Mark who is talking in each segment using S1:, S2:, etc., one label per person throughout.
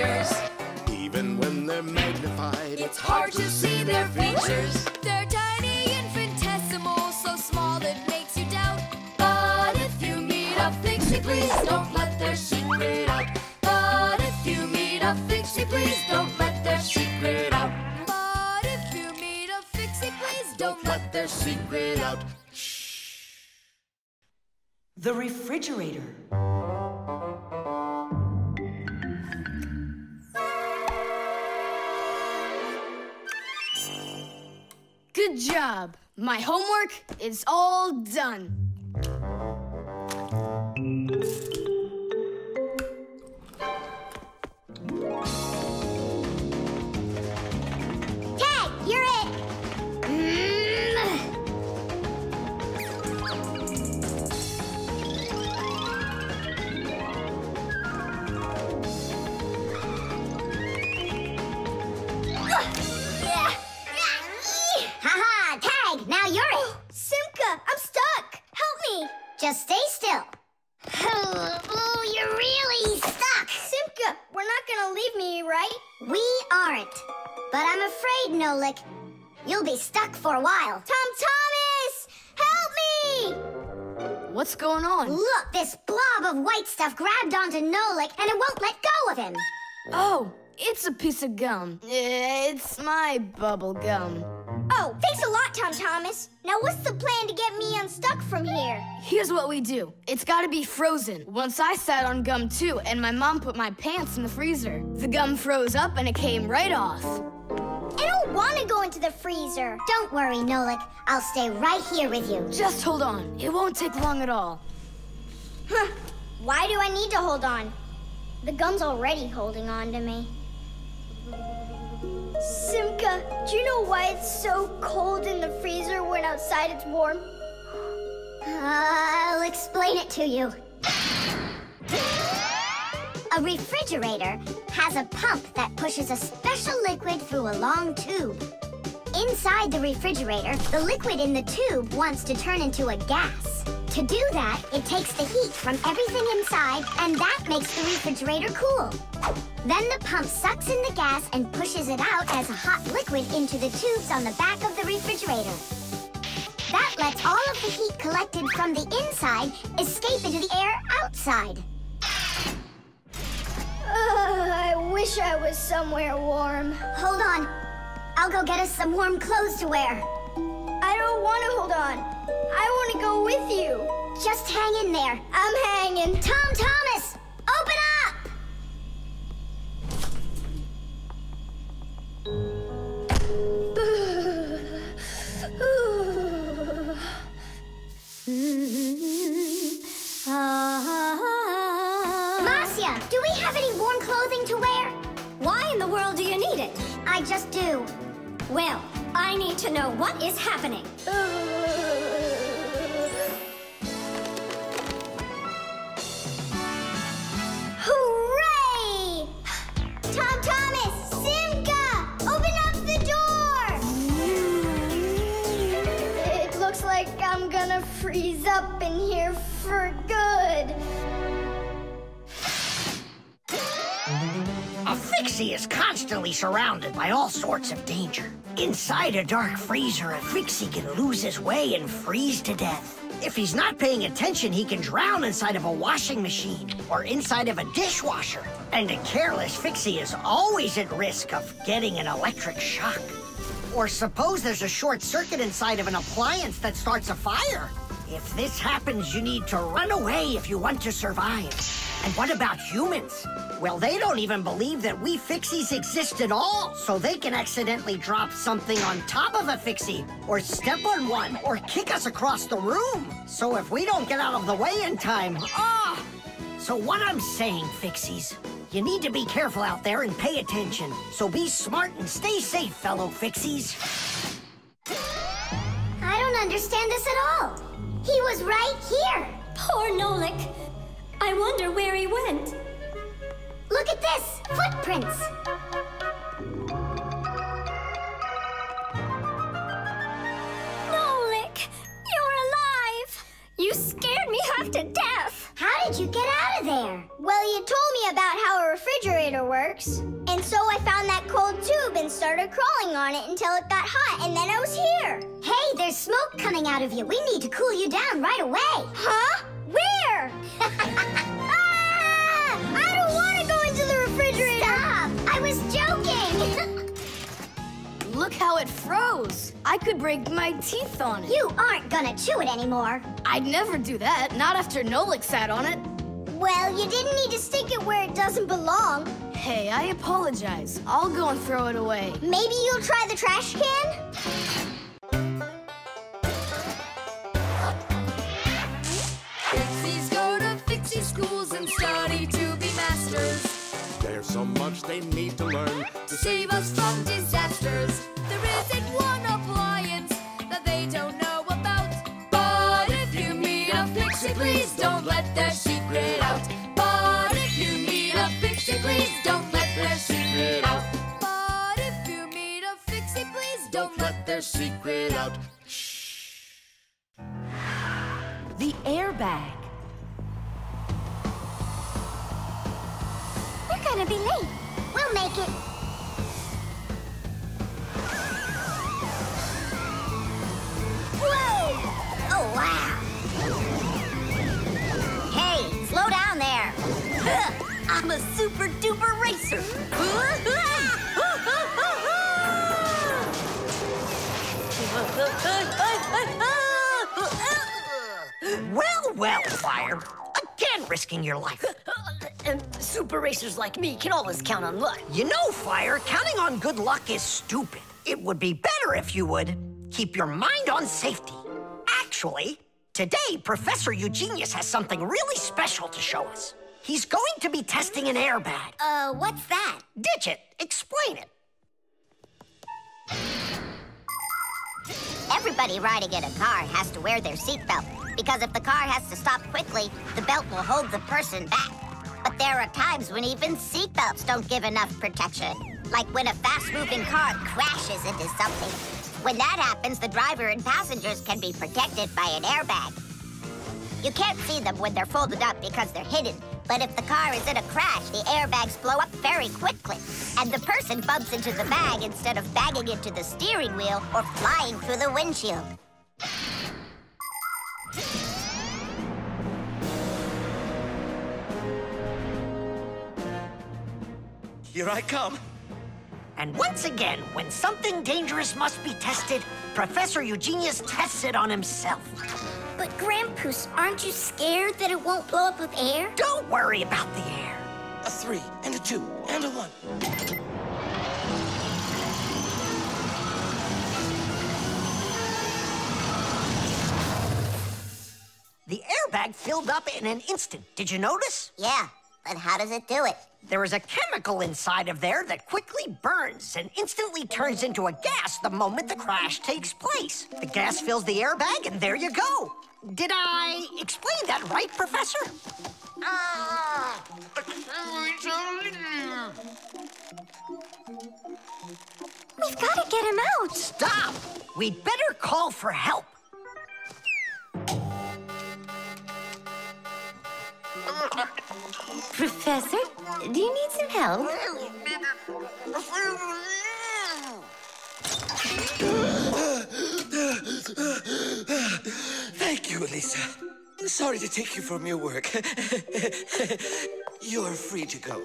S1: creatures.
S2: Even when they're magnified,
S1: It's hard to see their features.
S3: They're tiny, infinitesimal, so small it makes you doubt.
S1: But if you meet a fixie, please don't let their secret out. But if you meet a fixie, please don't let their secret out.
S3: But if you meet a fixie, please
S2: don't let their secret out.
S4: The refrigerator.
S5: Good job. My homework is all done.
S6: Tag, you're it.
S5: Mm.
S6: Stuck for a while. Tom Thomas! Help me!
S5: What's going on?
S6: Look, this blob of white stuff grabbed onto Nolik and it won't let go of him.
S5: Oh, it's a piece of gum. Eh, it's my bubble gum.
S6: Oh, thanks a lot, Tom Thomas. Now what's the plan to get me unstuck from here?
S5: Here's what we do. It's gotta be frozen. Once I sat on gum too, and my mom put my pants in the freezer. The gum froze up and it came right off.
S6: Don't want to go into the freezer. Don't worry, Nolik. I'll stay right here with you.
S5: Just hold on. It won't take long at all.
S6: Huh. Why do I need to hold on? The gum's already holding on to me. Simka, do you know why it's so cold in the freezer when outside it's warm? I'll explain it to you. A refrigerator has a pump that pushes a special liquid through a long tube. Inside the refrigerator, the liquid in the tube wants to turn into a gas. To do that, it takes the heat from everything inside, and that makes the refrigerator cool. Then the pump sucks in the gas and pushes it out as a hot liquid into the tubes on the back of the refrigerator. That lets all of the heat collected from the inside escape into the air outside. Wish I was somewhere warm. Hold on. I'll go get us some warm clothes to wear. I don't want to hold on. I want to go with you. Just hang in there. I'm the world do you need it? I just do.
S7: Well, I need to know what is happening.
S6: Hooray! Tom Thomas, Simka, open up the door! It looks like I'm gonna freeze up in here for good.
S8: A fixie is constantly surrounded by all sorts of danger. Inside a dark freezer, a fixie can lose his way and freeze to death. If he's not paying attention, he can drown inside of a washing machine or inside of a dishwasher. And a careless fixie is always at risk of getting an electric shock. Or suppose there's a short circuit inside of an appliance that starts a fire. If this happens, you need to run away if you want to survive. And what about humans? Well, they don't even believe that we fixies exist at all, so they can accidentally drop something on top of a fixie, or step on one, or kick us across the room. So if we don't get out of the way in time, ah! So what I'm saying, fixies, you need to be careful out there and pay attention. So be smart and stay safe, fellow fixies.
S6: I don't understand this at all. He was right here.
S7: Poor Nolik. I wonder where he went.
S6: Look at this! Footprints!
S7: Nolik, you're alive! You scared me half to death!
S6: How did you get out of there? Well, you told me about how a refrigerator works. works. And so I found that cold tube and started crawling on it until it got hot, and then I was here. Hey, there's smoke coming out of you. We need to cool you down right away. Huh?
S5: Look how it froze. I could break my teeth on it.
S6: you aren't gonna chew it anymore.
S5: I'd never do that, not after Nolik sat on it.
S6: Well, you didn't need to stick it where it doesn't belong.
S5: Hey, I apologize. I'll go and throw it away.
S6: Maybe you'll try the trash can?
S1: Fixies go to fixie schools and study to be masters.
S2: There's so much they need to learn
S1: To save us from disasters. Pixie, please don't let their secret out. But if you meet a fixie, please don't let their secret out. But if you meet a fixie, please don't let their secret out.
S4: The airbag.
S6: We're gonna be late. We'll make it. I'm a super duper racer.
S8: Well, well, Fire. Again, risking your life.
S9: And super racers like me can always count on luck.
S8: You know, Fire, counting on good luck is stupid. It would be better if you would keep your mind on safety. Actually, today, Professor Eugenius has something really special to show us. He's going to be testing an airbag.
S6: Uh, what's that?
S8: Digit, explain it.
S6: Everybody riding in a car has to wear their seatbelt because if the car has to stop quickly, the belt will hold the person back. But there are times when even seatbelts don't give enough protection, like when a fast-moving car crashes into something. When that happens, the driver and passengers can be protected by an airbag. You can't see them when they're folded up because they're hidden. But if the car is in a crash, the airbags blow up very quickly. And the person bumps into the bag instead of banging into the steering wheel or flying through the windshield.
S10: Here I come.
S8: And once again, when something dangerous must be tested, Professor Eugenius tests it on himself.
S6: But Grandpus, aren't you scared that it won't blow up with air?
S8: Don't worry about the air.
S10: A three, and a two, and a one.
S8: The airbag filled up in an instant. Did you notice?
S6: Yeah, but how does it do it?
S8: There is a chemical inside of there that quickly burns and instantly turns into a gas the moment the crash takes place. The gas fills the airbag, and there you go. Did I explain that right, Professor? Ah!
S6: We've got to get him out.
S8: Stop! We'd better call for help.
S7: Professor, do you need some help?
S10: Thank you, Elisa. Sorry to take you from your work. You're free to go.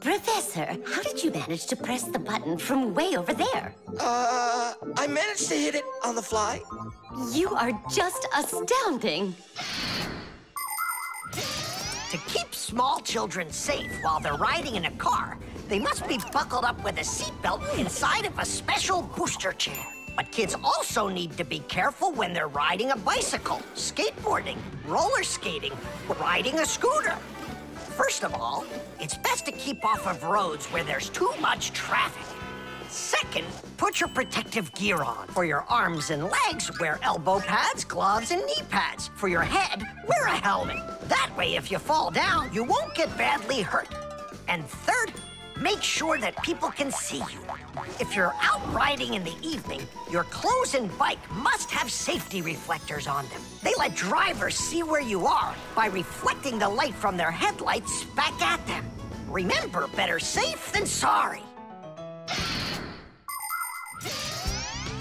S7: Professor, how did you manage to press the button from way over there?
S10: Uh, I managed to hit it on the fly.
S7: You are just astounding.
S8: To keep small children safe while they're riding in a car, they must be buckled up with a seatbelt inside of a special booster chair. But kids also need to be careful when they're riding a bicycle, skateboarding, roller skating, riding a scooter. First of all, it's best to keep off of roads where there's too much traffic. Second, put your protective gear on. For your arms and legs, wear elbow pads, gloves, and knee pads. For your head, wear a helmet. That way, if you fall down, you won't get badly hurt. And third, make sure that people can see you. If you're out riding in the evening, your clothes and bike must have safety reflectors on them. They let drivers see where you are by reflecting the light from their headlights back at them. Remember, better safe than sorry.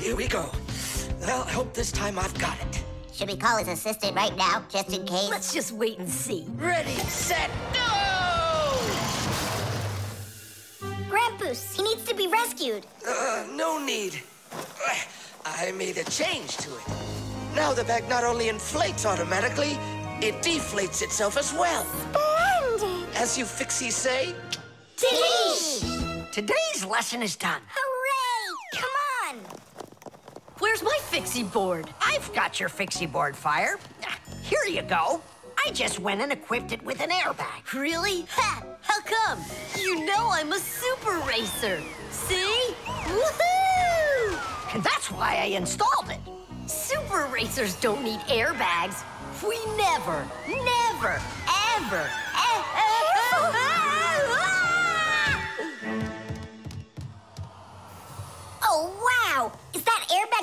S10: Here we go. Well, I hope this time I've got it.
S11: Should we call his assistant right now, just in case?
S9: Let's just wait and see.
S10: Ready, set, go!
S6: Grandpus, he needs to be rescued.
S10: Uh, no need. I made a change to it. Now the bag not only inflates automatically, it deflates itself as well.
S6: Splendid!
S10: As you fixies say,
S6: Tish!
S8: Today's lesson is done.
S6: Hooray! Come on!
S9: Where's my fixie board?
S8: I've got your fixie board, Fire. Ah, here you go. I just went and equipped it with an airbag.
S9: Really? Ha! How come? You know I'm a super racer. See? Woohoo!
S8: And that's why I installed it.
S9: Super racers don't need airbags. We never, never, ever,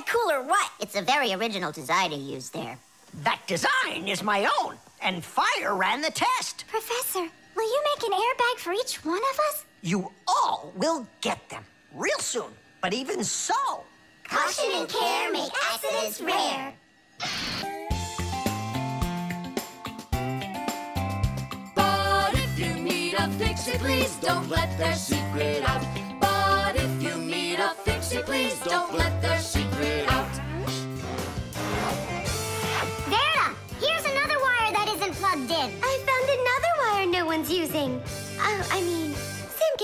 S6: cool or what?
S11: It's a very original design you used there.
S8: That design is my own, and Fire ran the test.
S6: Professor, will you make an airbag for each one of us?
S8: You all will get them real soon. But even so,
S6: Caution and care make accidents rare.
S1: But if you meet a fixie, please don't let their secret out.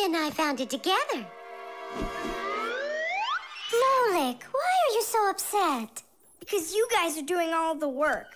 S6: And I found it together. Nolik, why are you so upset?
S5: Because you guys are doing all the work.